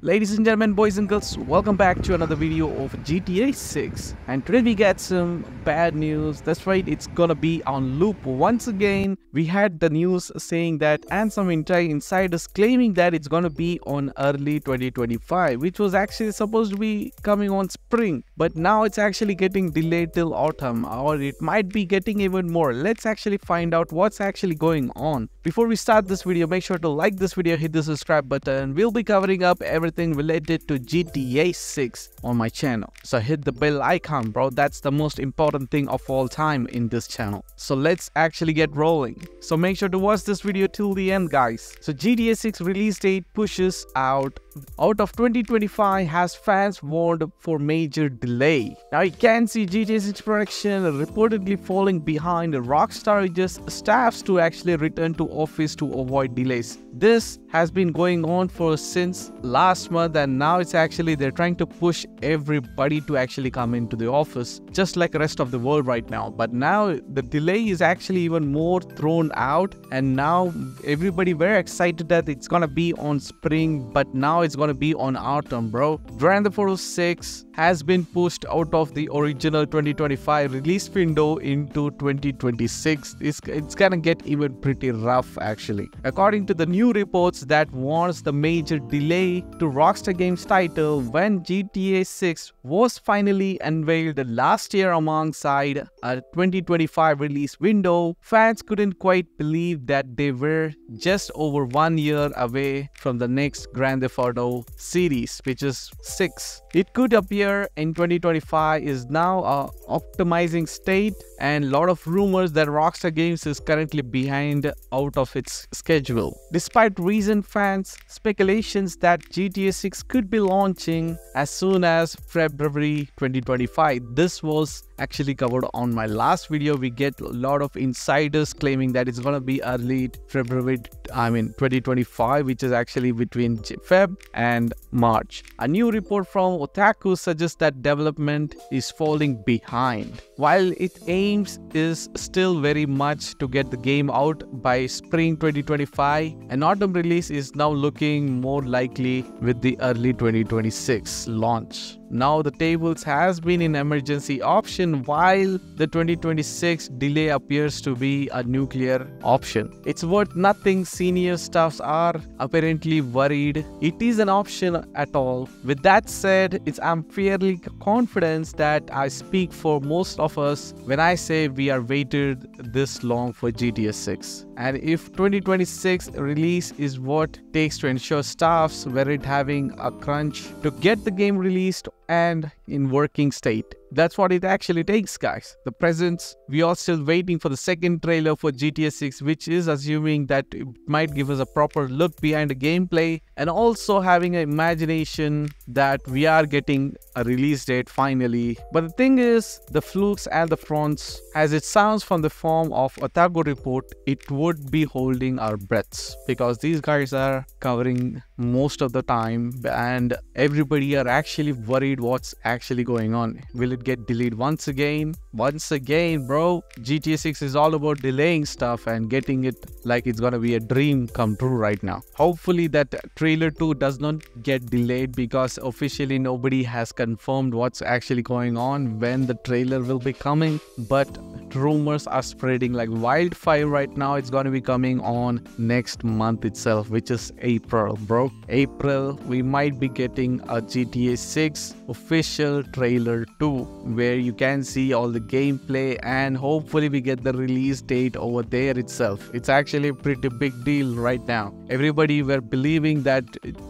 Ladies and gentlemen, boys and girls, welcome back to another video of GTA 6. And today we get some bad news. That's right, it's gonna be on loop once again. We had the news saying that and some insider insiders claiming that it's gonna be on early 2025, which was actually supposed to be coming on spring. But now it's actually getting delayed till autumn, or it might be getting even more. Let's actually find out what's actually going on. Before we start this video, make sure to like this video, hit the subscribe button. We'll be covering up everything related to GTA 6 on my channel. So hit the bell icon bro, that's the most important thing of all time in this channel. So let's actually get rolling. So make sure to watch this video till the end guys. So GTA 6 release date pushes out out of 2025 has fans warned for major delay. Now you can see GTA 6 production reportedly falling behind. Rockstar just staffs to actually return to office to avoid delays. This has been going on for since last month and now it's actually they're trying to push everybody to actually come into the office just like rest of the world right now. But now the delay is actually even more thrown out and now everybody very excited that it's gonna be on spring but now it's gonna be on autumn bro. Grand Theft Auto 6 has been pushed out of the original 2025 release window into 2026. It's, it's gonna get even pretty rough actually. According to the new reports that warns the major delay to Rockstar Games title when GTA 6 was finally unveiled last year alongside a 2025 release window, fans couldn't quite believe that they were just over one year away from the next Grand Theft Auto series, which is 6. It could appear in 2025 is now a optimizing state and lot of rumors that Rockstar Games is currently behind out of its schedule. Despite recent fans speculations that GTA 6 could be launching as soon as February 2025. This was actually covered on my last video. We get a lot of insiders claiming that it's gonna be early February, I mean 2025, which is actually between Feb and March. A new report from Kotaku suggests that development is falling behind. While its aims is still very much to get the game out by spring 2025, an autumn release is now looking more likely with the early 2026 launch. Now the tables has been in emergency option while the 2026 delay appears to be a nuclear option. It's worth nothing senior staffs are apparently worried it is an option at all. With that said, it's I'm fairly confident that I speak for most of us when I say we are waited this long for GTA 6. And if 2026 release is what takes to ensure staffs were it having a crunch to get the game released and in working state. That's what it actually takes, guys. The presents, we are still waiting for the second trailer for GTA 6, which is assuming that it might give us a proper look behind the gameplay and also having an imagination that we are getting a release date finally. But the thing is, the flukes and the fronts, as it sounds from the form of Kotaku report, it would be holding our breaths because these guys are covering most of the time and everybody are actually worried what's actually going on. Will it get delayed once again? Once again, bro, GTA 6 is all about delaying stuff and getting it like it's gonna be a dream come true right now. Hopefully that trailer 2 does not get delayed because officially nobody has confirmed what's actually going on when the trailer will be coming but rumors are spreading like wildfire right now it's to be coming on next month itself which is april bro april we might be getting a gta 6 official trailer 2 where you can see all the gameplay and hopefully we get the release date over there itself. It's actually a pretty big deal right now everybody were believing that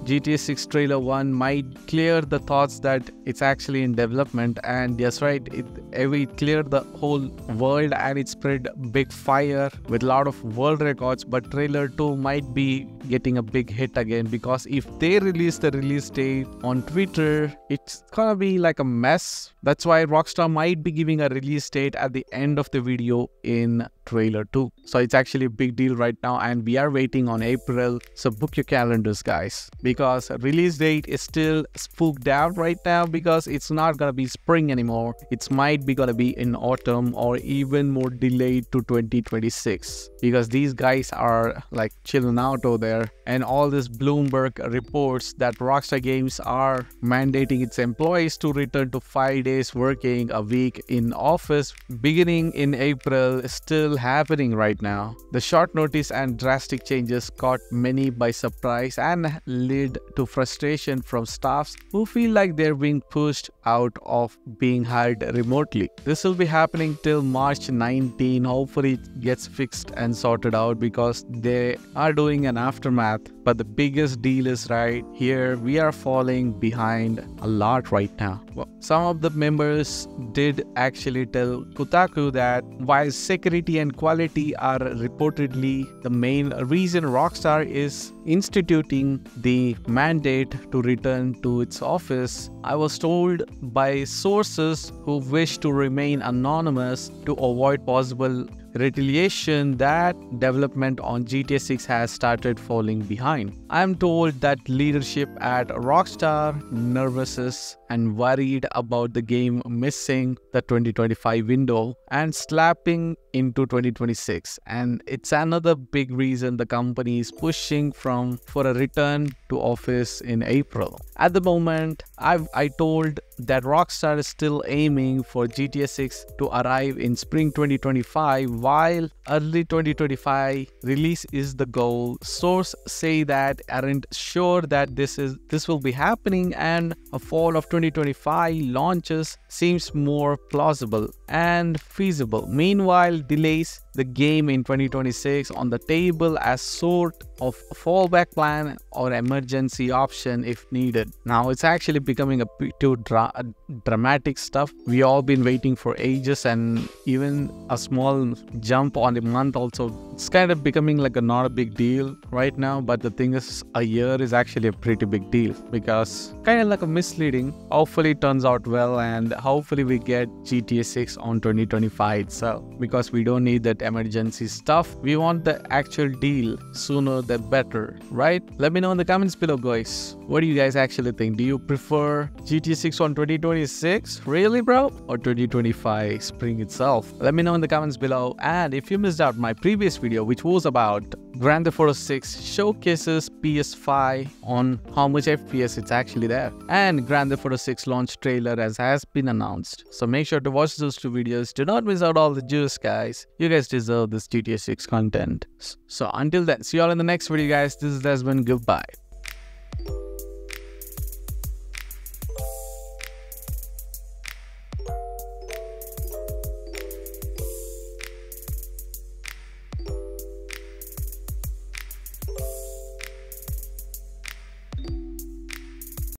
gta 6 trailer 1 might clear the thoughts that it's actually in development. And yes right it, it cleared the whole world and it spread big fire with a lot of world records. But trailer 2 might be getting a big hit again because if they release the release date on twitter it's gonna be like a mess. That's why rockstar might be giving a release date at the end of the video in trailer 2 so it's actually a big deal right now and we are waiting on april so book your calendars guys because release date is still spooked out right now because it's not gonna be spring anymore. It might be gonna be in autumn or even more delayed to 2026 because these guys are like chilling out over there. And all this Bloomberg reports that Rockstar Games are mandating its employees to return to five days working a week in office. Beginning in April still happening right now. The short notice and drastic changes caught many by surprise and lead to frustration from staffs who feel like they're being pushed out of being hired remotely. This will be happening till March 19. Hopefully, it gets fixed and sorted out because they are doing an aftermath. But the biggest deal is right here, we are falling behind a lot right now. Well, some of the members did actually tell Kotaku that while security and quality are reportedly the main reason Rockstar is instituting the mandate to return to its office, I was told by sources who wish to remain anonymous to avoid possible retaliation that development on GTA 6 has started falling behind. I am told that leadership at Rockstar nervous and worried about the game missing the 2025 window and slapping into 2026 and it's another big reason the company is pushing from for a return to office in April. At the moment, I've I told that Rockstar is still aiming for GTA 6 to arrive in spring 2025 while early 2025 release is the goal. Sources say that aren't sure that this is this will be happening and a fall of 2025 launches seems more plausible and feasible. Meanwhile, delays the game in 2026 on the table as sort of fallback plan or emergency option if needed. Now it's actually becoming a bit too dra- uh, dramatic stuff. We all been waiting for ages and even a small jump on a month also it's kind of becoming like a not a big deal right now but the thing is a year is actually a pretty big deal because kind of like a misleading hopefully it turns out well and hopefully we get gta 6 on 2025 itself because we don't need that emergency stuff. We want the actual deal sooner the better right? Let me know in the comments below guys. What do you guys actually think? Do you prefer gta 6 on 2026 really bro? Or 2025 spring itself? Let me know in the comments below. And if you missed out my previous video, which was about Grand Theft Auto 6 showcases PS5 on how much FPS it's actually there. And Grand Theft Auto 6 launch trailer as has been announced. So make sure to watch those two videos. Do not miss out all the juice, guys. You guys deserve this GTA 6 content. So until then, see you all in the next video, guys. This is Dezzmon. Goodbye.